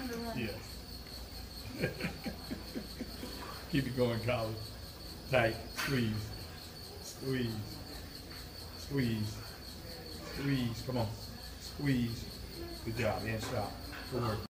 number one. Yes. Keep it going, Colin. Tight, squeeze, squeeze, squeeze, squeeze, come on, squeeze. Good job, and stop. Good work.